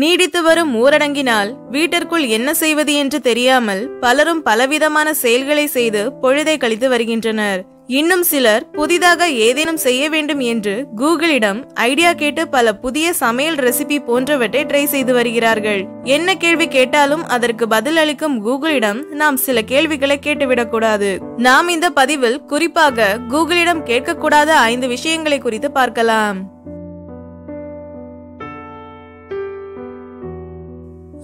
நீடித்து வரும் ஊரடங்கினால் வீட்டிற்குள் என்ன செய்வது என்று தெரியாமல் பலரும் பலவிதமான செயல்களை செய்து பொழுதை கழித்து வருகின்றனர். இன்னும் சிலர் புதிதாக ஏதேனும் செய்ய வேண்டும் என்று கூகுளிடம் ஐடியா கேட்டு பல புதிய சமையல் ரெசிபி போன்றவற்றை ட்ரை செய்து வருகிறார்கள். என்ன கேள்வி கேட்டாலும் அதற்கு பதில் அளிக்கும் கூகுளிடம் நாம் சில கேள்விகளை கேட்டுவிடக்கூடாது நாம் இந்த பதிவில் குறிப்பாக கூகுளிடம் கேட்கக்கூடாத ஐந்து விஷயங்களை குறித்து பார்க்கலாம்.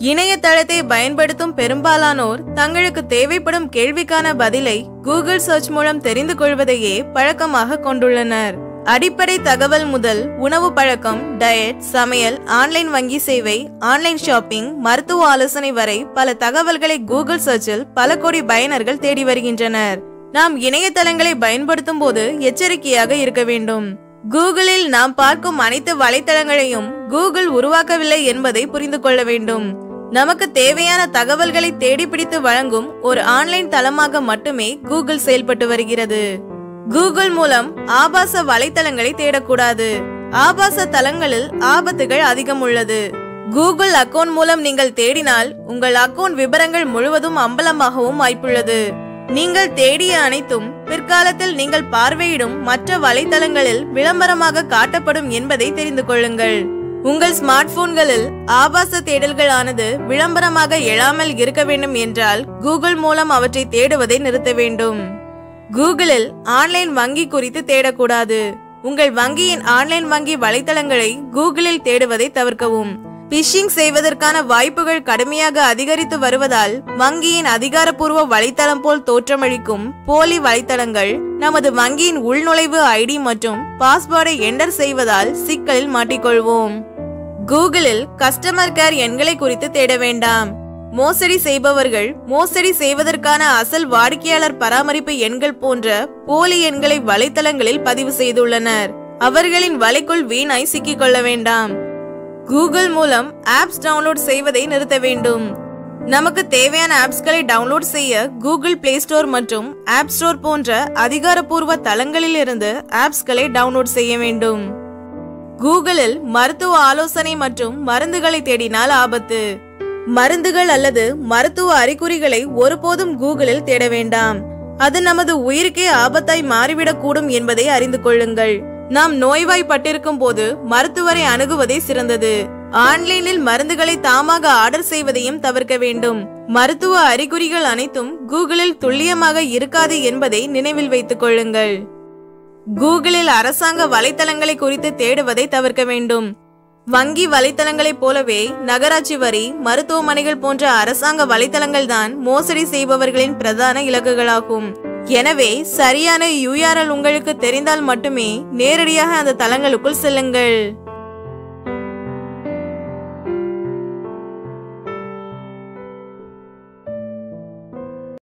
இணையதளத்தை பயன்படுத்தும் பெரும்பாலானோர் தங்களுக்கு தேவைப்படும் கேள்விக்கான பதிலை கூகுள் சர்ச் மூலம் தெரிந்து கொள்வதையே பழக்கமாக கொண்டுள்ளனர். அடிப்படை தகவல் முதல் உணவு பழக்கம் டயட் சமையல் ஆன்லைன் வங்கி சேவை ஆன்லைன் ஷாப்பிங் மருத்துவ ஆலோசனை வரை பல தகவல்களை கூகுள் சர்ச்சில் பல கோடி பயனர்கள் தேடி வருகின்றனர். நாம் இணையதளங்களை பயன்படுத்தும் போது எச்சரிக்கையாக இருக்க வேண்டும். கூகுளில் நாம் பார்க்கும் அனைத்து வலைத்தளங்களையும் கூகுள் உருவாக்கவில்லை என்பதை புரிந்து கொள்ள வேண்டும். நமக்கு தேவையான தகவல்களை தேடி பிடித்து வழங்கும் ஒரு ஆன்லைன் தளமாக மட்டுமே கூகுள் செயல்பட்டு வருகிறது. கூகுள் மூலம் ஆபாச வலைத்தளங்களை தேடக்கூடாது. ஆபாச தளங்களில் ஆபத்துகள் அதிகம் உள்ளது. கூகுள் அக்கவுண்ட் மூலம் நீங்கள் தேடினால் உங்கள் அக்கவுண்ட் விவரங்கள் முழுவதும் அம்பலமாகவும் வாய்ப்புள்ளது. நீங்கள் தேடிய அனைத்தும் பிற்காலத்தில் நீங்கள் பார்வையிடும் மற்ற வலைத்தளங்களில் விளம்பரமாக காட்டப்படும் என்பதை தெரிந்து கொள்ளுங்கள். உங்கள் ஸ்மார்ட் போன்களில் ஆபாச தேடல்கள் ஆனது விளம்பரமாக எழாமல் இருக்க வேண்டும் என்றால் கூகுள் மூலம் அவற்றை தேடுவதை நிறுத்த வேண்டும். கூகுளில் ஆன்லைன் வங்கி குறித்து தேடக்கூடாது. உங்கள் வங்கியின் ஆன்லைன் வங்கி வலைத்தளங்களை கூகுளில் தேடுவதை தவிர்க்கவும். பிஷிங் செய்வதற்கான வாய்ப்புகள் கடுமையாக அதிகரித்து வருவதால் வங்கியின் அதிகாரப்பூர்வ வலைத்தளம் போல் தோற்றமளிக்கும் போலி வலைத்தளங்கள் நமது வங்கியின் உள்நுழைவு ஐடி மற்றும் பாஸ்வேர்டை என்டர் செய்வதால் சிக்கலில் மாட்டிக்கொள்வோம். கூகுளில் கஸ்டமர் கேர் எண்களை குறித்து தேட வேண்டாம். மோசடி செய்பவர்கள் மோசடி செய்வதற்கான அசல் வாடிக்கையாளர் பராமரிப்பு எண்கள் போன்ற போலி எண்களை வலைத்தளங்களில் பதிவு செய்துள்ளனர். அவர்களின் வலைக்குள் வீணாய் சிக்கிக் கொள்ள வேண்டாம். கூகுள் மூலம் ஆப்ஸ் டவுன்லோட் செய்வதை நிறுத்த வேண்டும். நமக்கு தேவையான ஆப்ஸ்களை டவுன்லோட் செய்ய கூகுள் பிளே ஸ்டோர் மற்றும் ஆப் ஸ்டோர் போன்ற அதிகாரப்பூர்வ தளங்களில் இருந்து ஆப்ஸ்களை டவுன்லோட் செய்ய வேண்டும். கூகுளில் மருத்துவ ஆலோசனை மற்றும் மருந்துகளை தேடினால் ஆபத்து. மருந்துகள் அல்லது மருத்துவ அறிகுறிகளை ஒருபோதும் கூகுளில் தேட வேண்டாம். அது நமது உயிருக்கே ஆபத்தாய் மாறிவிடக்கூடும் என்பதை அறிந்து கொள்ளுங்கள். நாம் நோய்வாய்ப்பட்டிருக்கும் போது மருத்துவரை அணுகுவதே சிறந்தது. ஆன்லைனில் மருந்துகளை தாமாக ஆர்டர் செய்வதையும் தவிர்க்க வேண்டும். மருத்துவ அறிகுறிகள் அனைத்தும் கூகுளில் துல்லியமாக இருக்காது என்பதை நினைவில் வைத்துக் கொள்ளுங்கள். கூகுளில் அரசாங்க வலைத்தளங்களை குறித்து தேடுவதை தவிர்க்க வேண்டும். வங்கி வலைத்தளங்களைப் போலவே நகராட்சி வரி மருத்துவமனைகள் போன்ற அரசாங்க வலைத்தளங்கள் தான் மோசடி செய்பவர்களின் பிரதான இலக்குகளாகும். எனவே சரியான யூஆர்எல் உங்களுக்கு தெரிந்தால் மட்டுமே நேரடியாக அந்த தளங்களுக்குள் செல்லுங்கள்.